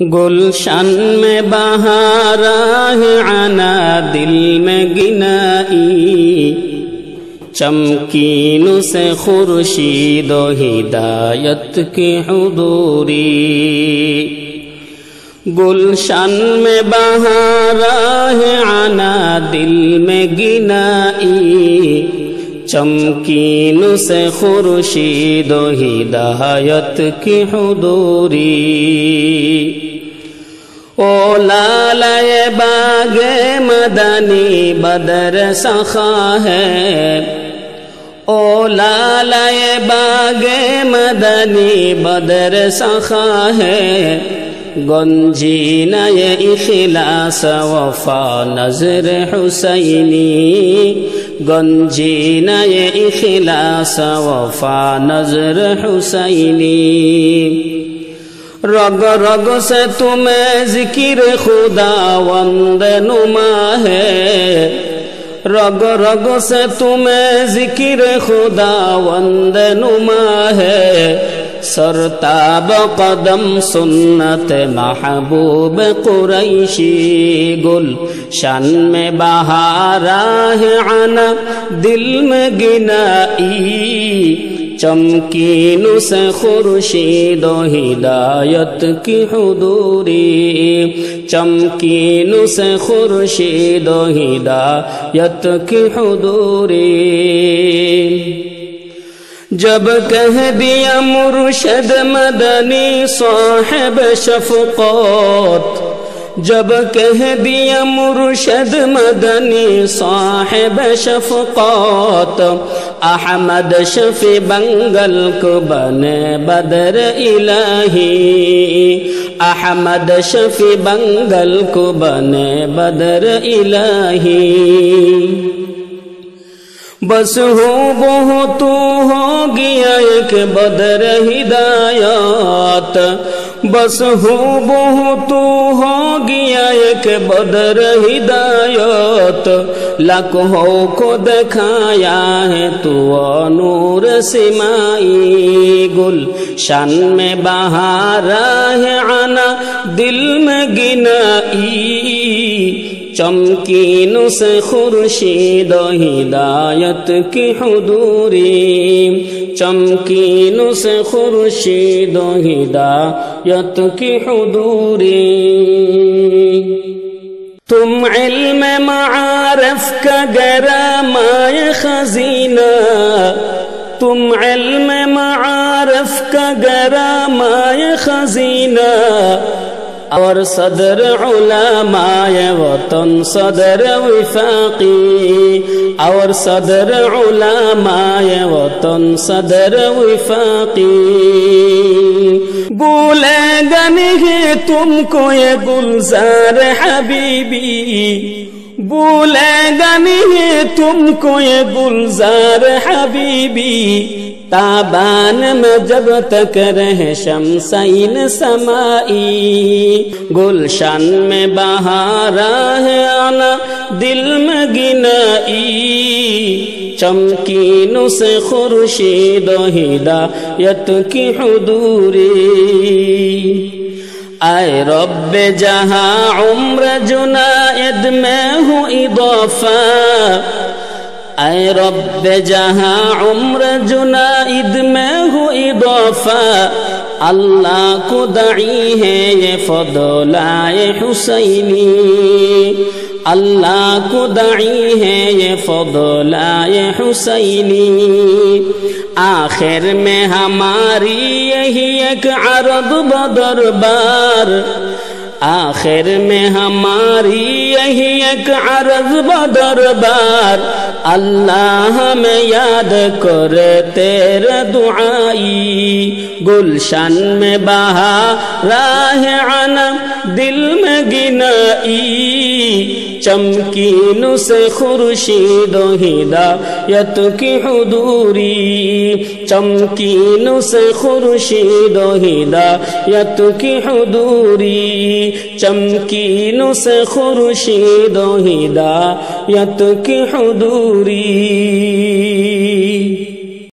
گلشن میں بہارا ہے آنا دل میں گنائی۔ چمکین سے خورشید و ہدایت کی حضوری۔ گلشن میں بہارا ہے آنا دل میں گنائی۔ چمکین سے خورشید و ہدایت کی حضوری او لالے باغ مدنی بدر سخا ہے او لالے باغ مدنی بدر سخا ہے گنجی نئے اخلاص وفا نظر حسینی گنجی نئے اخلاص وفا نظر حسینی۔ رگ رگ سے تمہیں ذکر خدا وند نما ہے۔ رگ رگ سے تمہیں ذکر خدا وند نما ہے۔ سرتاب قدم سنت محبوب قریشی گل شن میں بہارا ہے آنا دل میں گنائی چمکین سے خورشید و ہدایت کی حضوری چمکین سے خورشید و ہدایت کی حضوری جب کہہ دیا مرشد مدنی صاحب شفقات، جب کہہ دیا مرشد مدنی صاحب شفقات، احمد شفی بنگل کو بنے بدر الہی، احمد شفی بنگل کو بنے بدر الہی۔ بس ہو بہو تو گیا ایک بدر ہدایات، بس ہو بہو تو ہو گیا ایک بدر ہدایت لکھوں کو دکھایا ہے تو نور سمائی گل شن میں بہارا ہے آنا دل میں گنائی۔ چمکین سے خورشید ہدایت کی حضوری۔ چمکین سے خورشید ہدایت کی حضوری۔ تم علم معارف کا گرا خزینہ۔ تم علم معارف کا گرا خزینہ۔ اور صدر علماء وطن صدر وفاقی اور صدر علماء وطن صدر وفاقی بولے گا نہیں تم کو یہ گلزار حبیبی بولے گا نہیں تم کو یہ گلزار حبیبی تابان میں جب تک رہے شمسین سمائی، گلشن میں بہارا ہے آنا، دل میں گنائی۔ چمکین سے خورشید و ہدایت کی حضوری۔ اے رب جہاں عمر جنائد میں ہوں اضافہ اے رب جہاں عمر جنائد میں ہوں اضافہ اللہ کو دعی ہے یہ فضلائے حسینی اللہ کو دعی ہے یہ فضلائے حسینی آخر میں ہماری یہی ایک عرب بدربار آخر میں ہماری یہی ایک عرض بدربار اللہ ہمیں یاد کر تیر دعائی۔ گلشن میں بہا راہ عنم دل میں گنائی۔ چمکین سے خورشید و ہدایت کی حضوری۔ چمکین سے خورشید و ہدایت کی حضوری۔ چمکین سے خورشید و ہدایت کی حضوری۔